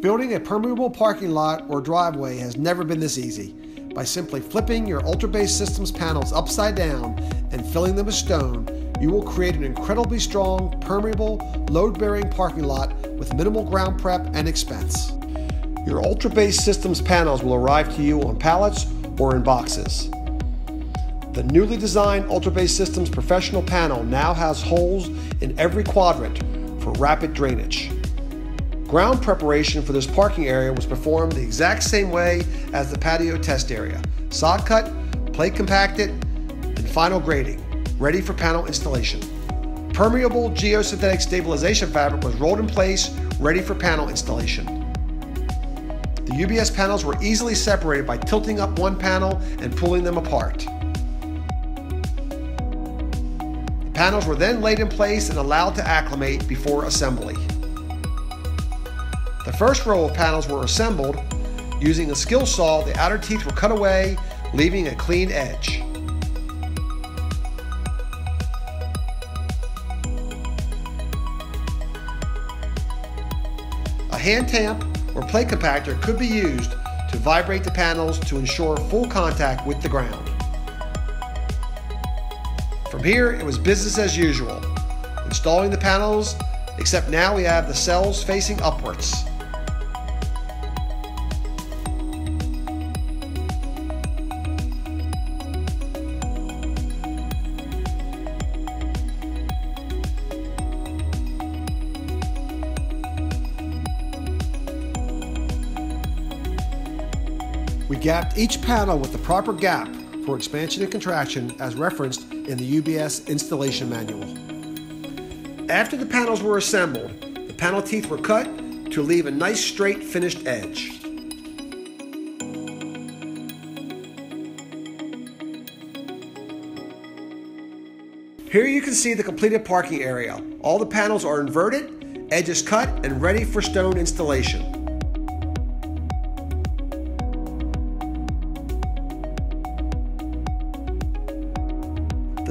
Building a permeable parking lot or driveway has never been this easy. By simply flipping your Ultra Base Systems panels upside down and filling them with stone, you will create an incredibly strong, permeable, load-bearing parking lot with minimal ground prep and expense. Your Ultra Base Systems panels will arrive to you on pallets or in boxes. The newly designed Ultra Base Systems professional panel now has holes in every quadrant for rapid drainage. Ground preparation for this parking area was performed the exact same way as the patio test area. Sod cut, plate compacted, and final grading, ready for panel installation. Permeable geosynthetic stabilization fabric was rolled in place, ready for panel installation. The UBS panels were easily separated by tilting up one panel and pulling them apart. The panels were then laid in place and allowed to acclimate before assembly. The first row of panels were assembled. Using a skill saw, the outer teeth were cut away, leaving a clean edge. A hand tamp or plate compactor could be used to vibrate the panels to ensure full contact with the ground. From here, it was business as usual, installing the panels, except now we have the cells facing upwards. We gapped each panel with the proper gap for expansion and contraction as referenced in the UBS installation manual. After the panels were assembled, the panel teeth were cut to leave a nice straight finished edge. Here you can see the completed parking area. All the panels are inverted, edges cut, and ready for stone installation.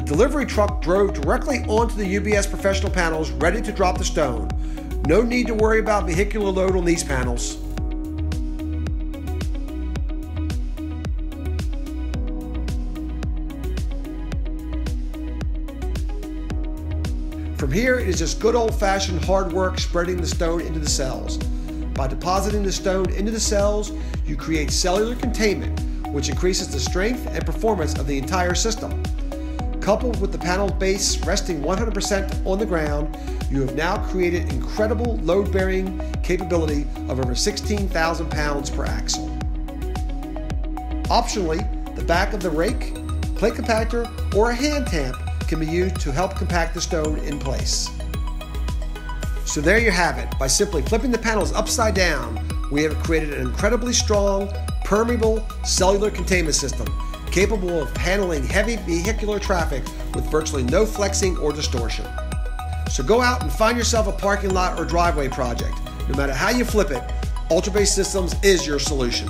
Delivery truck drove directly onto the UBS professional panels ready to drop the stone. No need to worry about vehicular load on these panels. From here, it is just good old fashioned hard work spreading the stone into the cells. By depositing the stone into the cells, you create cellular containment, which increases the strength and performance of the entire system. Coupled with the panel base resting 100% on the ground, you have now created incredible load bearing capability of over 16,000 pounds per axle. Optionally, the back of the rake, plate compactor, or a hand tamp can be used to help compact the stone in place. So there you have it. By simply flipping the panels upside down, we have created an incredibly strong, permeable cellular containment system capable of handling heavy vehicular traffic with virtually no flexing or distortion. So go out and find yourself a parking lot or driveway project. No matter how you flip it, Ultra Base Systems is your solution.